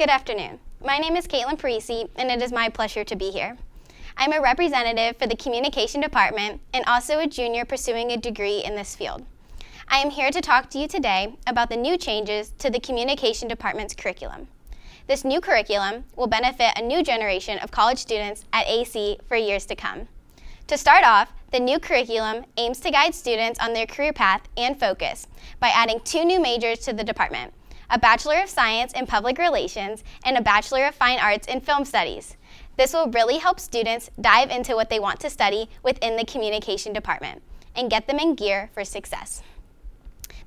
Good afternoon. My name is Kaitlin Parisi, and it is my pleasure to be here. I'm a representative for the Communication Department and also a junior pursuing a degree in this field. I am here to talk to you today about the new changes to the Communication Department's curriculum. This new curriculum will benefit a new generation of college students at AC for years to come. To start off, the new curriculum aims to guide students on their career path and focus by adding two new majors to the department a Bachelor of Science in Public Relations, and a Bachelor of Fine Arts in Film Studies. This will really help students dive into what they want to study within the communication department and get them in gear for success.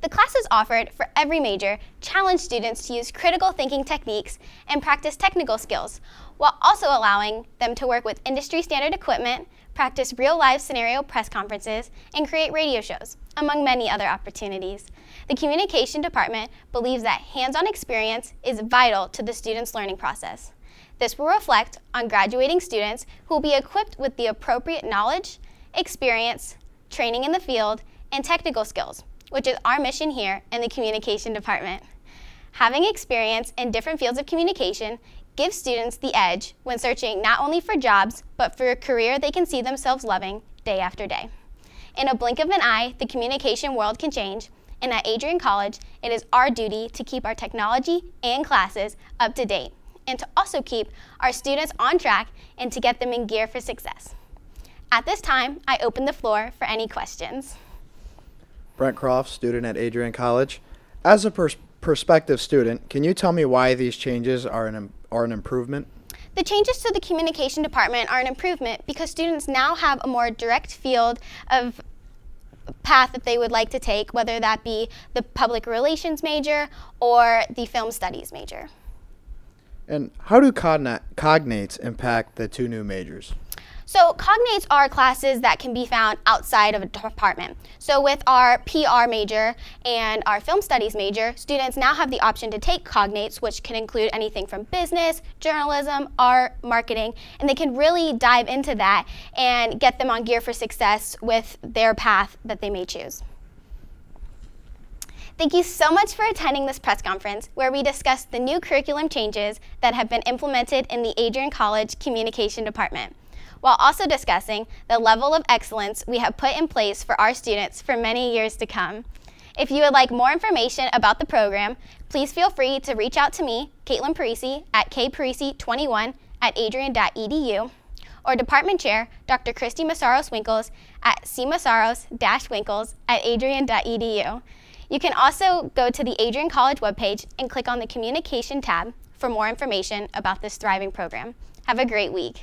The classes offered for every major challenge students to use critical thinking techniques and practice technical skills, while also allowing them to work with industry standard equipment, practice real life scenario press conferences, and create radio shows, among many other opportunities. The Communication Department believes that hands-on experience is vital to the student's learning process. This will reflect on graduating students who will be equipped with the appropriate knowledge, experience, training in the field, and technical skills, which is our mission here in the Communication Department. Having experience in different fields of communication gives students the edge when searching not only for jobs, but for a career they can see themselves loving day after day. In a blink of an eye, the communication world can change, and at Adrian College, it is our duty to keep our technology and classes up to date, and to also keep our students on track and to get them in gear for success. At this time, I open the floor for any questions. Brent Croft, student at Adrian College. As a pers- prospective student, can you tell me why these changes are an, are an improvement? The changes to the communication department are an improvement because students now have a more direct field of path that they would like to take, whether that be the public relations major or the film studies major. And how do cognates impact the two new majors? So cognates are classes that can be found outside of a department. So with our PR major and our film studies major, students now have the option to take cognates, which can include anything from business, journalism, art, marketing, and they can really dive into that and get them on gear for success with their path that they may choose. Thank you so much for attending this press conference where we discussed the new curriculum changes that have been implemented in the Adrian College Communication Department while also discussing the level of excellence we have put in place for our students for many years to come. If you would like more information about the program, please feel free to reach out to me, Kaitlin Parisi, at kparisi21 at adrian.edu, or Department Chair, Dr. Christy Mesaros-Winckles at cmesaros-winckles at adrian.edu. You can also go to the Adrian College webpage and click on the Communication tab for more information about this thriving program. Have a great week.